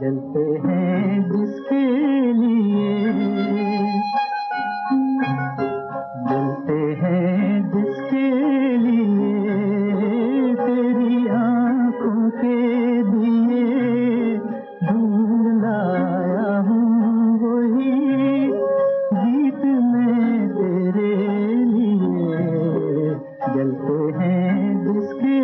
जलते हैं जिसके लिए। जलते हैं जिसके लिए तेरी आँखों के दिए। ढूंढ लाया हूँ वही गीत में तेरे लिए। जलते हैं जिसके